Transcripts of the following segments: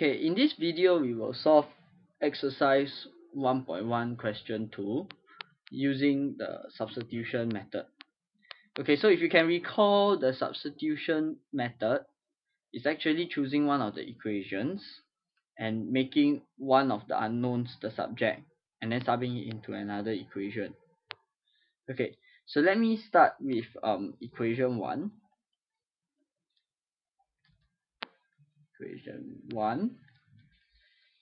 Okay, in this video we will solve exercise 1.1 question 2 using the substitution method. Okay, so if you can recall the substitution method is actually choosing one of the equations and making one of the unknowns the subject and then subbing it into another equation. Okay, so let me start with um, equation 1. Equation 1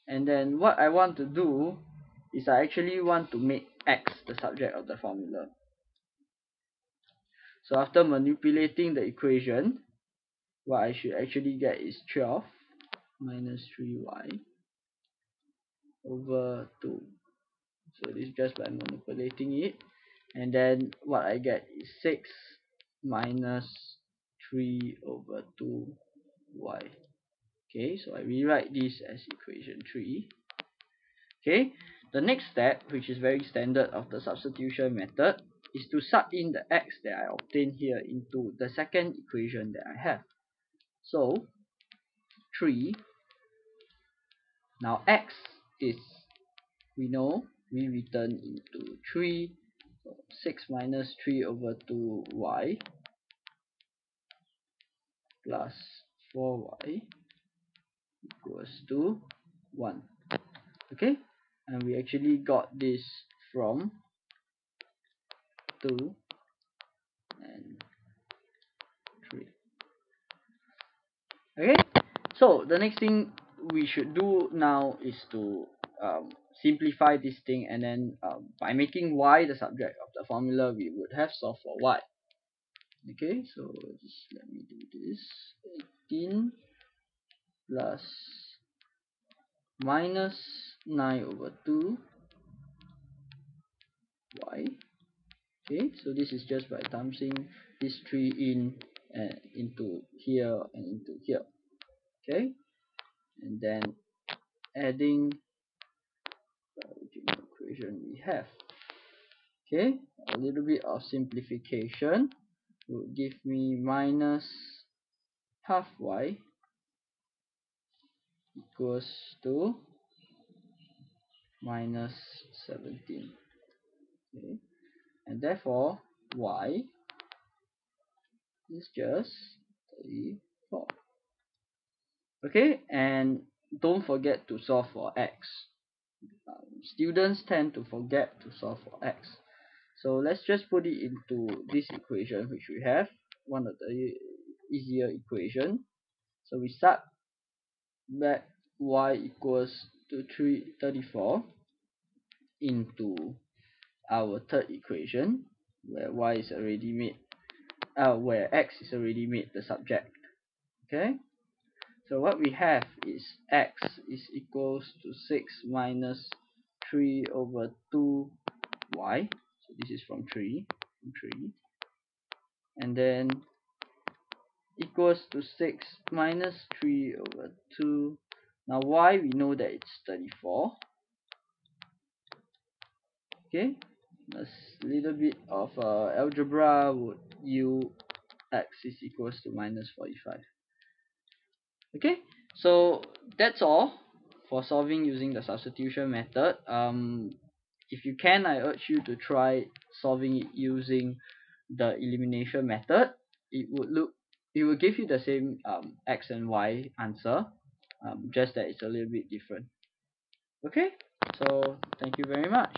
and then what I want to do is I actually want to make x the subject of the formula. So after manipulating the equation what I should actually get is 12 minus 3y over 2 so this is just by manipulating it. And then what I get is 6 minus 3 over 2y okay so I rewrite this as equation 3 okay the next step which is very standard of the substitution method is to sub in the x that I obtained here into the second equation that I have. So 3 now x is we know we return into 3 so 6 minus 3 over 2y plus 4y equals to 1 okay? And we actually got this from 2 and 3 okay? So the next thing we should do now is to um, simplify this thing and then um, by making y the subject of the formula we would have solved for y. Okay? So just let me do this. 18 plus minus 9 over 2 y. Okay so this is just by dumping this 3 in and into here and into here. Okay and then adding the original equation we have. Okay a little bit of simplification would give me minus half y equals to minus 17 okay. And therefore y is just 34 okay and don't forget to solve for x. Um, students tend to forget to solve for x. So let's just put it into this equation which we have one of the easier equation. So we start that y equals to 334 into our third equation where y is already made uh, where x is already made the subject. Okay? So what we have is x is equals to 6 minus 3 over 2 y. So this is from 3 from 3 and then equals to 6 minus 3 over 2 now y we know that it's 34 okay a little bit of uh, algebra. Would yield x is equals to minus 45 okay so that's all for solving using the substitution method. Um if you can I urge you to try solving it using the elimination method. It would look it will give you the same um, x and y answer um, just that it's a little bit different. Okay? So thank you very much